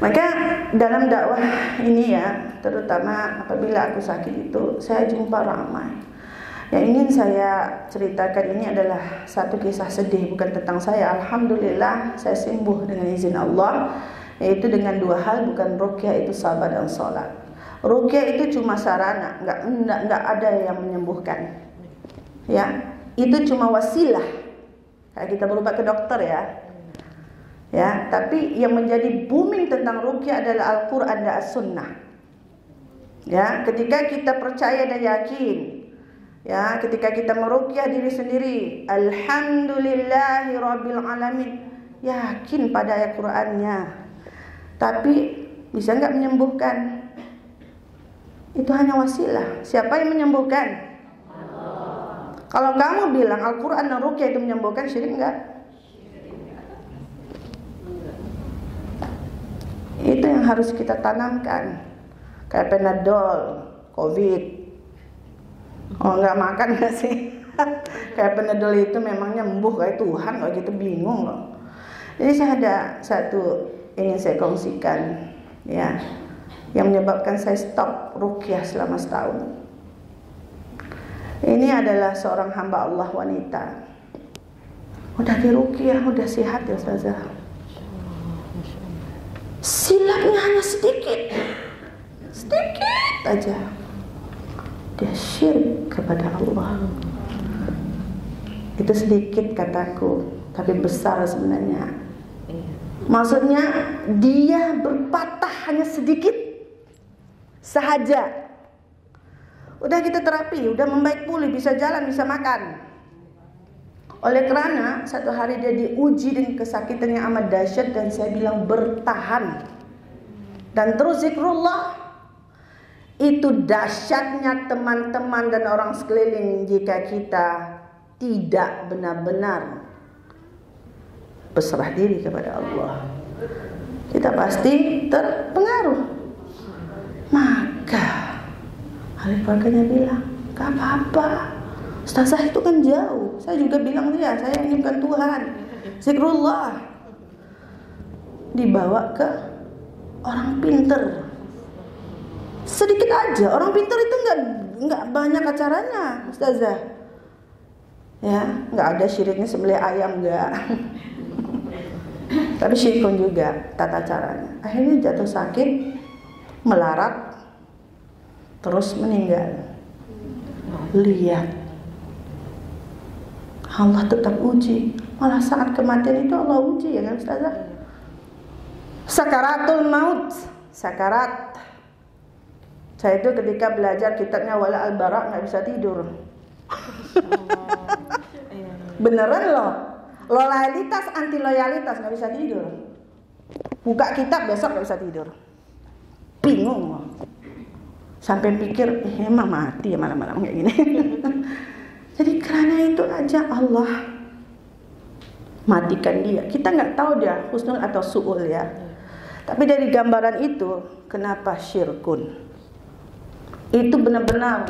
Maka dalam dakwah ini ya, terutama apabila aku sakit itu, saya jumpa ramai. Yang ingin saya ceritakan ini adalah satu kisah sedih bukan tentang saya. Alhamdulillah saya sembuh dengan izin Allah, yaitu dengan dua hal bukan rukyah itu sabar dan sholat. Rukyah itu cuma sarana, nggak, nggak, nggak ada yang menyembuhkan. Ya, itu cuma wasilah. Kita berobat ke dokter ya, Ya, tapi yang menjadi booming tentang rukyah adalah Al-Qur'an dan As-Sunnah. Ya, ketika kita percaya dan yakin, ya, ketika kita merukyah diri sendiri, alhamdulillahi rabbil alamin, yakin pada ayat Qur'annya. Tapi bisa enggak menyembuhkan? Itu hanya wasilah. Siapa yang menyembuhkan? Allah. Kalau kamu bilang Al-Qur'an dan rukyah itu menyembuhkan, syirik enggak? Itu yang harus kita tanamkan. Kayak penadol, covid. Oh nggak makan nggak sih? kayak penadol itu memang nyembuh kayak Tuhan kok gitu bingung loh. Jadi saya ada satu ingin saya kongsikan ya yang menyebabkan saya stop rukyah selama setahun. Ini adalah seorang hamba Allah wanita. Udah dirukyah, udah sehat ya Ustazah silapnya hanya sedikit. Sedikit aja. Dia syirik kepada Allah. Itu sedikit kataku tapi besar sebenarnya. Maksudnya dia berpatah hanya sedikit sahaja. Udah kita terapi udah membaik pulih bisa jalan bisa makan oleh kerana satu hari dia diuji dengan kesakitan yang amat dahsyat dan saya bilang bertahan. Dan terus zikrullah itu dahsyatnya teman-teman dan orang sekeliling jika kita tidak benar-benar berserah diri kepada Allah. Kita pasti terpengaruh. Maka keluarganya bilang, gak apa-apa. Ustazah itu kan jauh. Saya juga bilang dia, saya ini bukan Tuhan. Zikrullah. Dibawa ke orang pinter. Sedikit aja. Orang pinter itu nggak nggak banyak acaranya, Ustazah. Ya, nggak ada syiriknya sembelih ayam nggak. Tapi syirikun juga tata caranya. Akhirnya jatuh sakit, melarat, terus meninggal. Lihat Allah tetap uji. Malah saat kematian itu Allah uji ya kan Ustazah? Sakaratul maut, sakarat. Saya itu ketika belajar kitabnya Wala Al-Bara nggak bisa tidur. Beneran loh. Loyalitas anti loyalitas nggak bisa tidur. Buka kitab besok nggak bisa tidur. Bingung loh. Sampai pikir, eh, emang mati ya malam-malam kayak gini. Jadi karena itu aja Allah matikan dia. Kita nggak tahu dia husnul atau suul ya. Tapi dari gambaran itu, kenapa syirkun? itu benar-benar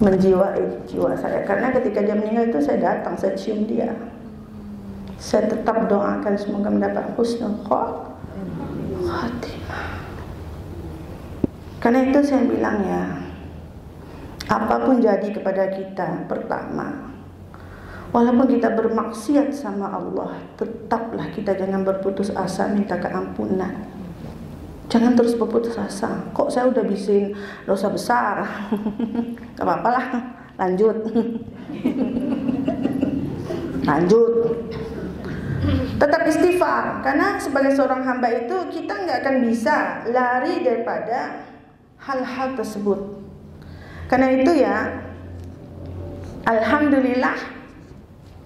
menjiwai jiwa saya karena ketika dia meninggal itu saya datang saya cium dia saya tetap doakan semoga mendapat husnul khatimah karena itu saya bilang ya apa pun jadi kepada kita pertama walaupun kita bermaksiat sama Allah tetaplah kita jangan berputus asa minta keampunan Jangan terus berputus asa. Kok saya udah bikin dosa besar? Gak apa-apa lah. Lanjut. Lanjut. Tetap istighfar. Karena sebagai seorang hamba itu kita nggak akan bisa lari daripada hal-hal tersebut. Karena itu ya, Alhamdulillah.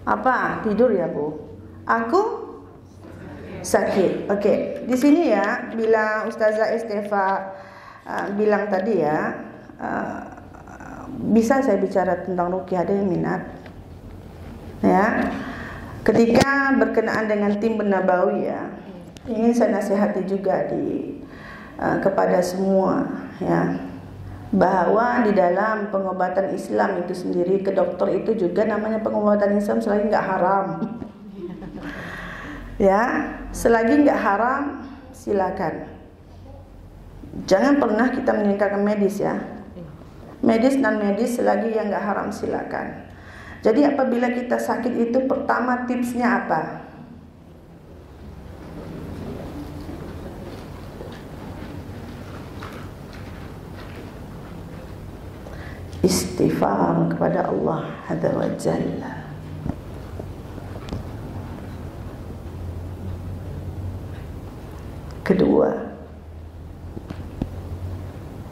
Apa? Tidur ya bu? Aku sakit. Oke, okay. di sini ya, bila Ustazah Estefa uh, bilang tadi ya, uh, bisa saya bicara tentang rukyah ada yang minat? Ya, ketika berkenaan dengan tim benabawi ya, ingin saya nasihati juga di uh, kepada semua ya bahwa di dalam pengobatan Islam itu sendiri ke dokter itu juga namanya pengobatan Islam selagi nggak haram. Ya selagi nggak haram silakan. Jangan pernah kita meninggalkan medis ya. Medis dan medis selagi yang nggak haram silakan. Jadi apabila kita sakit itu pertama tipsnya apa istighfar kepada Allah Azza wa Jalla Kedua,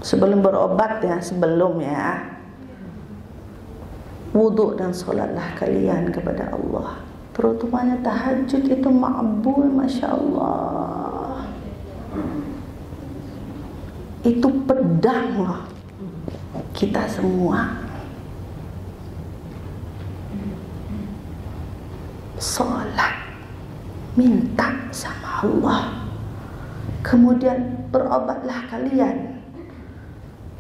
sebelum berobat ya, sebelum ya, wudhu dan sholatlah kalian kepada Allah. Terutamanya tahajud itu ma'bul, masya Allah. Itu pedang loh kita semua. Sholat minta sama Allah Kemudian berobatlah kalian.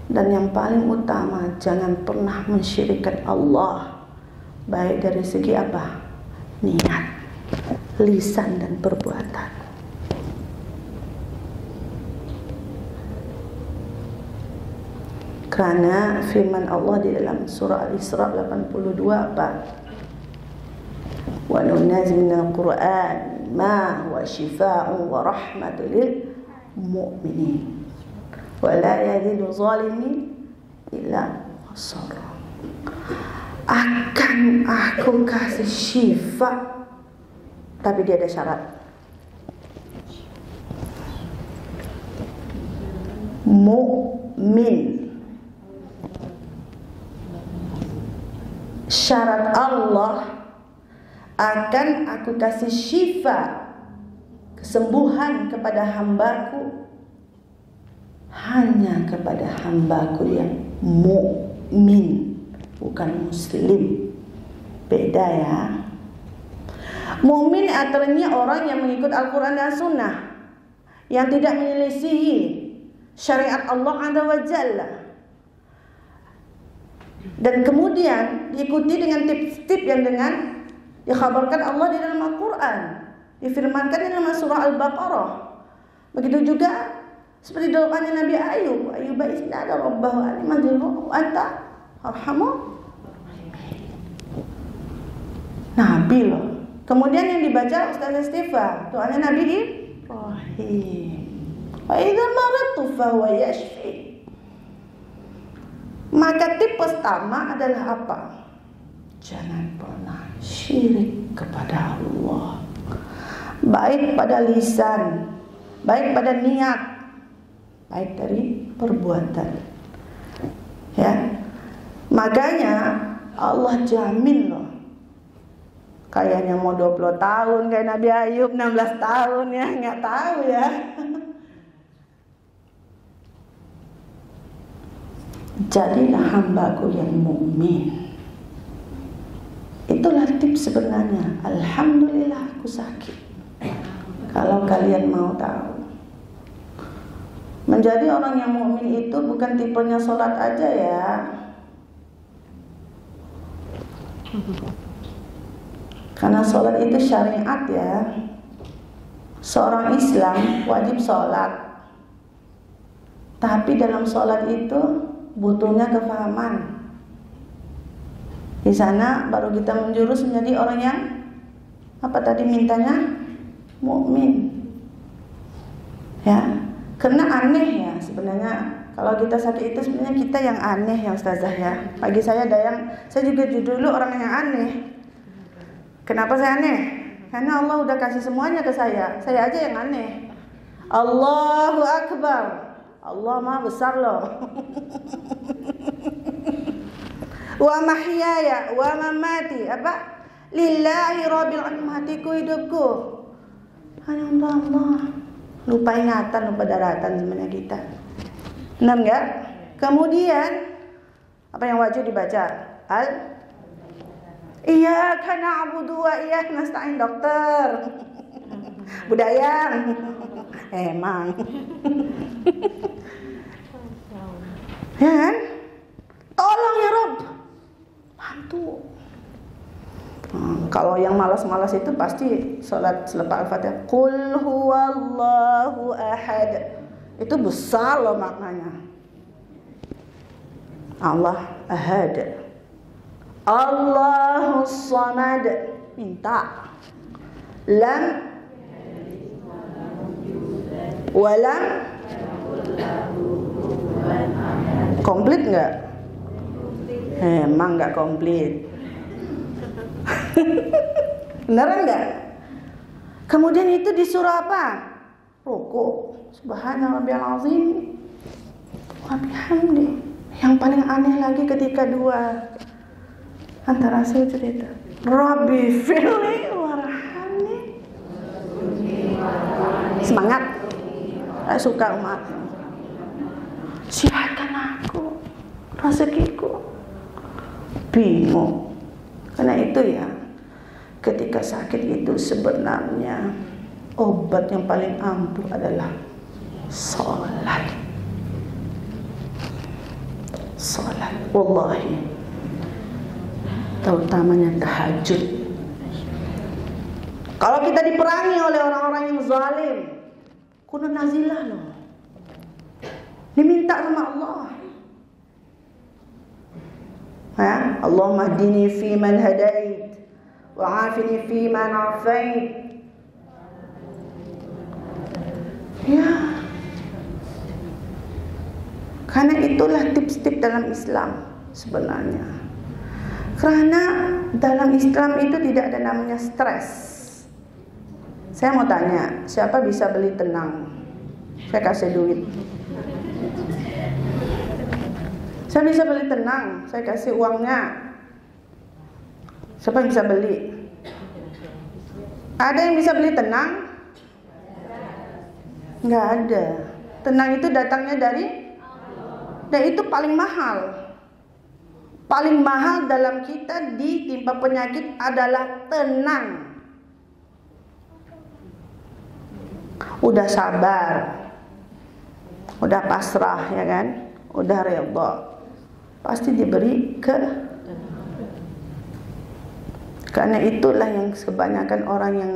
Dan yang paling utama jangan pernah mensyirikan Allah. Baik dari segi apa? Niat, lisan dan perbuatan. Karena firman Allah di dalam surah Al-Isra 82 apa? Wa nunazil minal Qur'an ma huwa shifaa'un wa rahmatul lil mu'minin. Wa la yazidu zalimin illa khasara. Akan aku kasih syifa tapi dia ada syarat. Mukmin syarat Allah akan aku kasih syifa kesembuhan kepada hambaku. Hanya kepada hambaku yang mukmin bukan muslim. Beda ya. Mukmin artinya orang yang mengikut Al-Quran dan Sunnah yang tidak menyelisihi syariat Allah Azza wa Jalla dan kemudian diikuti dengan tips-tips yang dengan dikhabarkan Allah di dalam Al-Quran Difirmankan di dalam surah Al-Baqarah. Begitu juga seperti doanya Nabi Ayub. Ayub isnada rabbahu alimadilhu anta arhamu. Nabi loh. Kemudian yang dibaca Ustaz Istighfar, doanya Nabi Ibrahim. Wa. Maka tipe pertama adalah apa? Jangan pernah syirik kepada Allah baik pada lisan, baik pada niat, baik dari perbuatan. Ya. Makanya Allah jamin loh. Kayaknya mau 20 tahun kayak Nabi Ayub 16 tahun ya, nggak tahu ya. Jadilah hambaku yang mukmin. Itulah tips sebenarnya. Alhamdulillah aku sakit. Kalau kalian mau tahu. Menjadi orang yang mukmin itu bukan tipenya sholat aja ya. Karena sholat itu syariat ya. Seorang Islam wajib sholat. Tapi dalam sholat itu butuhnya kefahaman. Di sana baru kita menjurus menjadi orang yang apa tadi mintanya mukmin. Ya, karena aneh ya sebenarnya kalau kita sakit itu sebenarnya kita yang aneh ya Ustazah ya. Bagi saya ada yang saya juga dulu orang yang aneh. Kenapa saya aneh? Karena Allah udah kasih semuanya ke saya. Saya aja yang aneh. Allahu Akbar. Allah mah besar loh. wa mahyaya wa mamati apa? Lillahi rabbil alamin matiku hidupku. Hanya untuk Allah lupa ingatan, lupa daratan sebenarnya kita. Enam enggak? Kemudian apa yang wajib dibaca? Al Iya karena abu dua iya nasta'in dokter Budaya Emang Ya kan? Tolong ya Rob Bantu Hmm, kalau yang malas-malas itu pasti sholat selepas al-fatihah. Qul huwallahu ahad. Itu besar loh maknanya. Allah ahad. Allahu samad. Minta. Lam walam komplit nggak? Emang nggak komplit. Beneran enggak? Kemudian itu disuruh apa? Ruku. Subhanallah azim. Wa bihamdi. Yang paling aneh lagi ketika dua antara sujud itu. Rabbi firli warhamni. Semangat. Saya suka umat. Sihatkan aku rezekiku. Bingung. Karena itu ya, ketika sakit itu sebenarnya obat yang paling ampuh adalah sholat. Sholat, wallahi. Terutamanya tahajud. Kalau kita diperangi oleh orang-orang yang zalim, kuno nazilah loh. Diminta sama Allah. Ha? Allahumma hdini fi man hadait wa afini fi man afait. Ya. Karena itulah tips-tips dalam Islam sebenarnya. Karena dalam Islam itu tidak ada namanya stres. Saya mau tanya, siapa bisa beli tenang? Saya kasih duit. Saya bisa beli tenang, saya kasih uangnya. Siapa yang bisa beli? Ada yang bisa beli tenang? Enggak ada. Tenang itu datangnya dari dan itu paling mahal. Paling mahal dalam kita ditimpa penyakit adalah tenang. Udah sabar. Udah pasrah ya kan? Udah redha. Pasti diberi ke karena itulah yang kebanyakan orang yang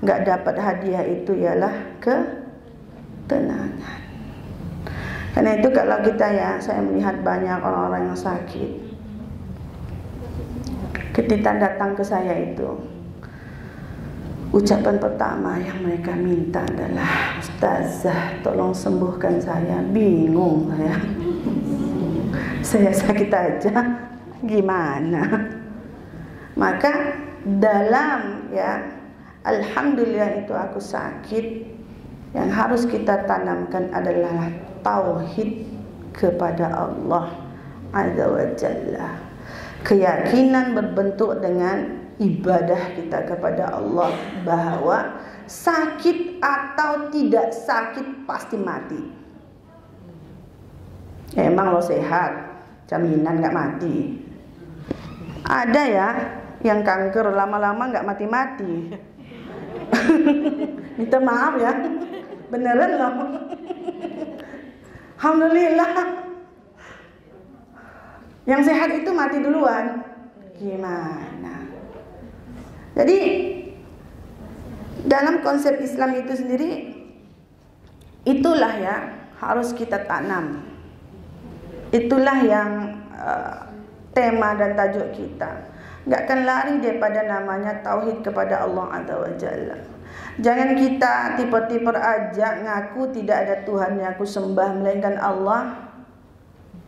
nggak dapat hadiah itu ialah ketenangan. Karena itu kalau kita ya, saya melihat banyak orang-orang yang sakit. Ketika datang ke saya itu, ucapan pertama yang mereka minta adalah Ustazah tolong sembuhkan saya. Bingung saya. Saya sakit aja. Gimana? Maka dalam ya Alhamdulillah itu aku sakit Yang harus kita tanamkan adalah Tauhid kepada Allah Azza wa Jalla. Keyakinan berbentuk dengan ibadah kita kepada Allah bahwa sakit atau tidak sakit pasti mati. Emang lo sehat, jaminan nggak mati. Ada ya yang kanker lama-lama nggak mati-mati. Minta maaf ya, beneran loh. Alhamdulillah. Yang sehat itu mati duluan. Gimana? Jadi dalam konsep Islam itu sendiri itulah ya harus kita tanam. Itulah yang uh, tema dan tajuk kita. Enggak akan lari daripada namanya tauhid kepada Allah Azza wa Jalla. Jangan kita tipe-tipe aja ngaku tidak ada Tuhan yang aku sembah melainkan Allah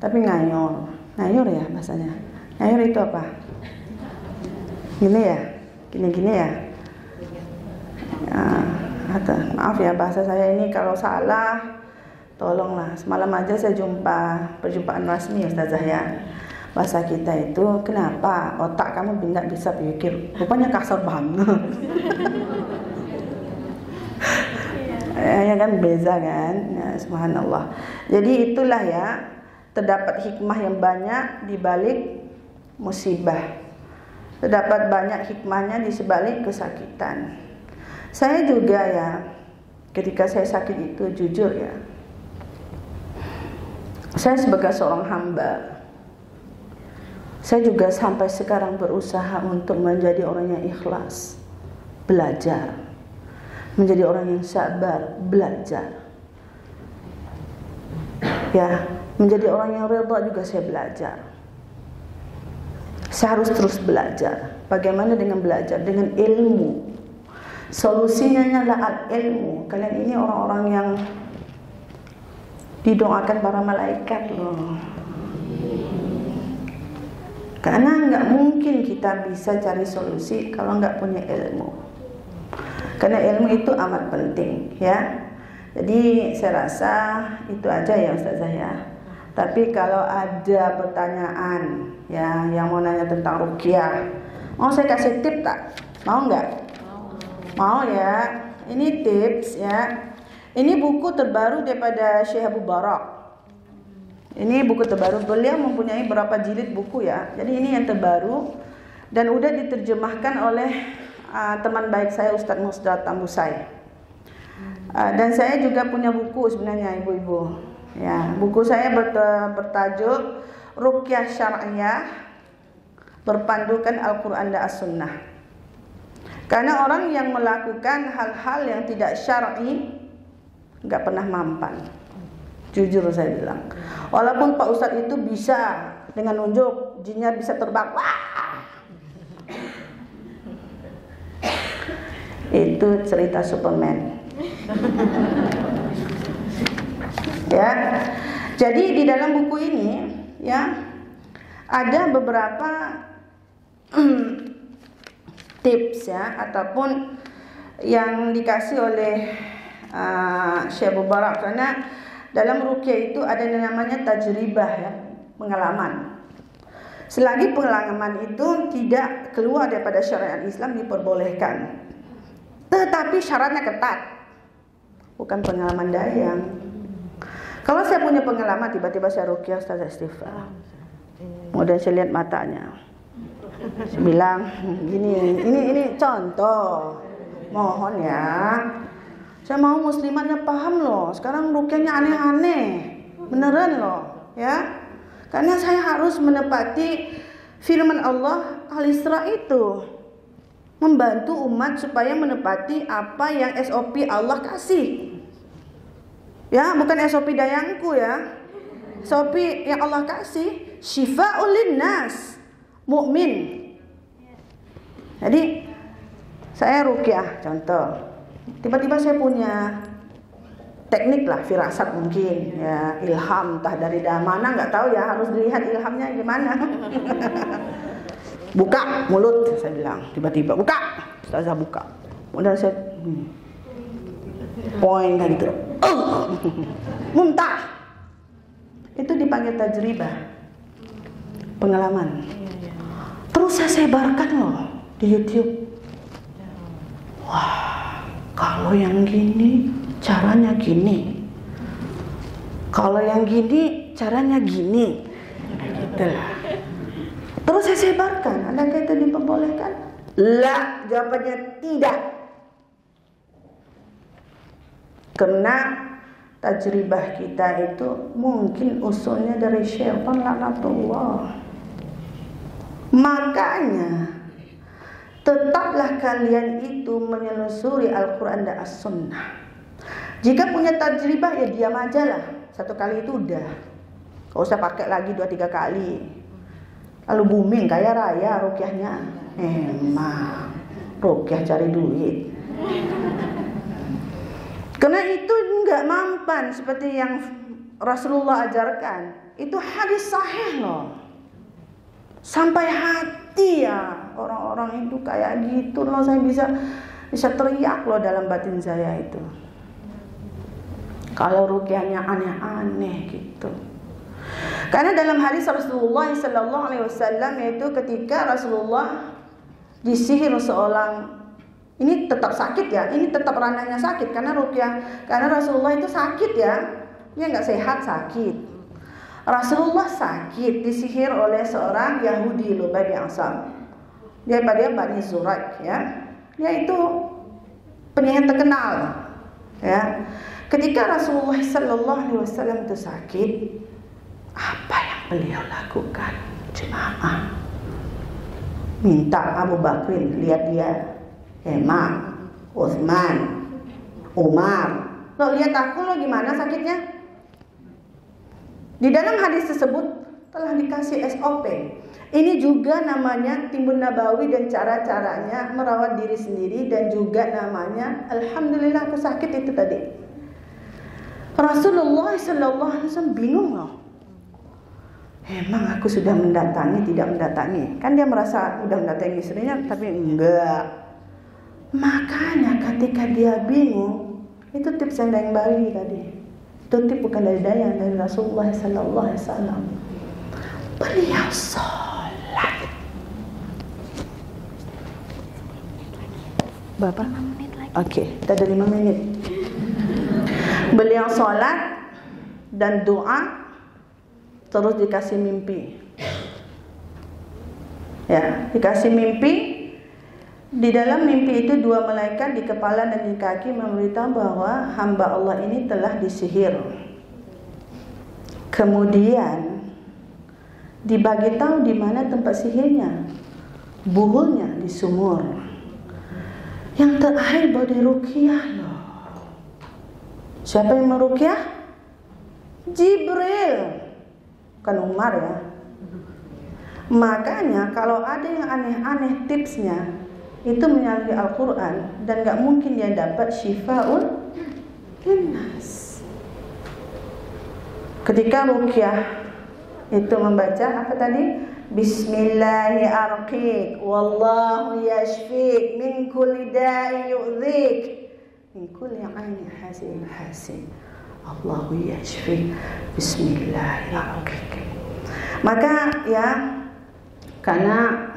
tapi ngayur. Ngayur ya bahasanya. Ngayur itu apa? Gini ya? Gini-gini ya? ya atau, maaf ya bahasa saya ini kalau salah tolonglah. Semalam aja saya jumpa perjumpaan rasmi Ustazah ya. Bahasa kita itu kenapa otak kamu nggak bisa pikir? Rupanya kasar banget. ya kan beza kan ya, subhanallah jadi itulah ya terdapat hikmah yang banyak di balik musibah terdapat banyak hikmahnya di sebalik kesakitan saya juga ya ketika saya sakit itu jujur ya saya sebagai seorang hamba saya juga sampai sekarang berusaha untuk menjadi orang yang ikhlas belajar menjadi orang yang sabar, belajar. Ya, menjadi orang yang rela juga saya belajar. Saya harus terus belajar. Bagaimana dengan belajar? Dengan ilmu. Solusinya adalah ilmu. Kalian ini orang-orang yang didoakan para malaikat loh. Karena nggak mungkin kita bisa cari solusi kalau nggak punya ilmu. Karena ilmu itu amat penting ya. Jadi saya rasa itu aja ya Ustazah ya. Tapi kalau ada pertanyaan ya yang mau nanya tentang rukyah, mau saya kasih tip tak? Mau nggak? Mau. ya. Ini tips ya. Ini buku terbaru daripada Syekh Abu Barak. Ini buku terbaru. Beliau mempunyai berapa jilid buku ya. Jadi ini yang terbaru dan udah diterjemahkan oleh uh, teman baik saya Ustadz Musdad Tambusai. Uh, dan saya juga punya buku sebenarnya ibu-ibu. Ya, buku saya bertajuk Rukyah Syariah berpandukan Al-Qur'an dan As-Sunnah. Karena orang yang melakukan hal-hal yang tidak syar'i nggak pernah mampan. Jujur saya bilang. Walaupun Pak Ustadz itu bisa dengan unjuk jinnya bisa terbang. Wah, itu cerita Superman. ya. Jadi di dalam buku ini ya ada beberapa tips ya ataupun yang dikasih oleh uh, Syekh Mubarak karena dalam rukyah itu ada yang namanya tajribah ya, pengalaman. Selagi pengalaman itu tidak keluar daripada syariat Islam diperbolehkan. Tetapi syaratnya ketat. Bukan pengalaman dayang. Kalau saya punya pengalaman tiba-tiba saya rukyah Ustaz istighfar. Kemudian saya lihat matanya. Saya bilang, gini, ini ini contoh. Mohon ya. Saya mau muslimatnya paham loh. Sekarang rukyahnya aneh-aneh. Beneran loh, ya. Karena saya harus menepati firman Allah Al-Isra itu membantu umat supaya menepati apa yang SOP Allah kasih. Ya, bukan SOP dayangku ya. SOP yang Allah kasih syifa'ul linnas, mukmin. Jadi saya rukyah contoh. Tiba-tiba saya punya teknik lah firasat mungkin ya ilham entah dari mana nggak tahu ya harus dilihat ilhamnya gimana buka mulut saya bilang tiba-tiba buka Ustazah buka kemudian saya hmm, poin kan itu. Oh, muntah. Itu dipanggil tajribah. Pengalaman. Terus saya sebarkan loh di YouTube. Wah kalau yang gini caranya gini. Kalau yang gini caranya gini. Gitu lah. Terus saya sebarkan, adakah itu diperbolehkan? La, jawabannya tidak. Karena tajribah kita itu mungkin usulnya dari syaitan laknatullah. Makanya tetaplah kalian itu menyelusuri Al-Quran dan As-Sunnah. Jika punya tajribah ya diam aja lah. Satu kali itu udah. Gak usah pakai lagi dua tiga kali. Lalu booming kaya raya rukyahnya. Emang rukyah cari duit. Karena itu nggak mampan seperti yang Rasulullah ajarkan. Itu hadis sahih loh. Sampai hati ya orang-orang itu kayak gitu loh saya bisa bisa teriak loh dalam batin saya itu. Kalau rukyahnya aneh-aneh gitu. Karena dalam hadis Rasulullah Sallallahu Alaihi Wasallam yaitu ketika Rasulullah disihir seorang ini tetap sakit ya, ini tetap ranahnya sakit karena rukyah karena Rasulullah itu sakit ya, dia nggak sehat sakit. Rasulullah sakit disihir oleh seorang Yahudi Lubay bin Asam. Dia pada Bani Zuraik ya. Dia itu penyihir terkenal ya. Ketika Rasulullah Sallallahu Alaihi Wasallam itu sakit, apa yang beliau lakukan? Jemaah minta Abu Bakrin lihat dia, Emma, Uthman, Umar. Lo lihat aku lo gimana sakitnya? Di dalam hadis tersebut telah dikasih SOP. Ini juga namanya timbun nabawi dan cara-caranya merawat diri sendiri dan juga namanya Alhamdulillah aku sakit itu tadi. Rasulullah Sallallahu Alaihi Wasallam bingung loh. Emang aku sudah mendatangi, tidak mendatangi. Kan dia merasa sudah mendatangi istrinya, tapi enggak. Makanya ketika dia bingung, itu tips yang Dayang bagi tadi. Itu tips bukan dari Dayang, dari Rasulullah Sallallahu Alaihi Wasallam. Beliau sholat. Bapak 5 menit lagi. Oke, okay, kita ada 5 menit. Beliau sholat dan doa terus dikasih mimpi. Ya, dikasih mimpi. Di dalam mimpi itu dua malaikat di kepala dan di kaki memberitahu bahwa hamba Allah ini telah disihir. Kemudian dibagi tahu di mana tempat sihirnya. Buhulnya di sumur. Yang terakhir bodi rukiah loh. Siapa yang merukiah? Jibril bukan Umar ya. Makanya kalau ada yang aneh-aneh tipsnya itu menyalahi Al-Quran dan gak mungkin dia dapat syifaun linnas. Ketika rukyah itu membaca apa tadi? Bismillahirrahmanirrahim. Wallahu yashfik min kulli da'i yu'dhik min kulli 'ainin hasin hasin. Allahu yashfi Bismillahirrahmanirrahim Maka ya Karena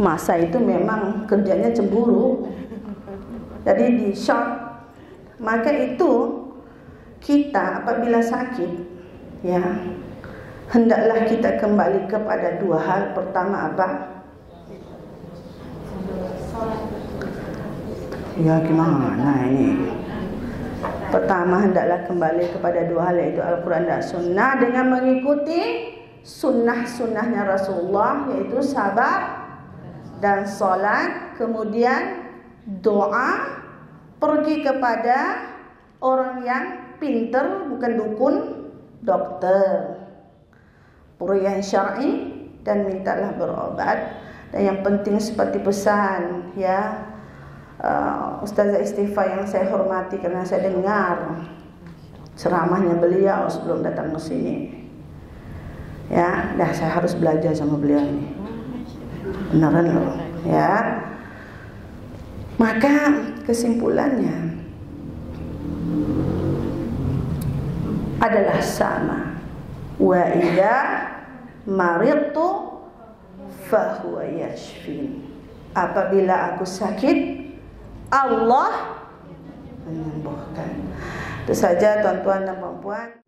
Masa itu memang kerjanya cemburu Jadi di short Maka itu Kita apabila sakit Ya Hendaklah kita kembali kepada dua hal Pertama apa? Ya gimana ini? Pertama hendaklah kembali kepada dua hal yaitu Al-Quran dan Sunnah dengan mengikuti sunnah-sunnahnya Rasulullah yaitu sabar dan solat kemudian doa pergi kepada orang yang pinter bukan dukun dokter yang syar'i dan mintalah berobat dan yang penting seperti pesan ya uh, Ustazah Istifa yang saya hormati karena saya dengar ceramahnya beliau sebelum datang ke sini. Ya, dah saya harus belajar sama beliau ini. Beneran loh, ya. Maka kesimpulannya adalah sama. Wa idza maridtu fahuwa yashfin. Apabila aku sakit, Allah menyembuhkan. Itu saja tuan-tuan dan puan-puan.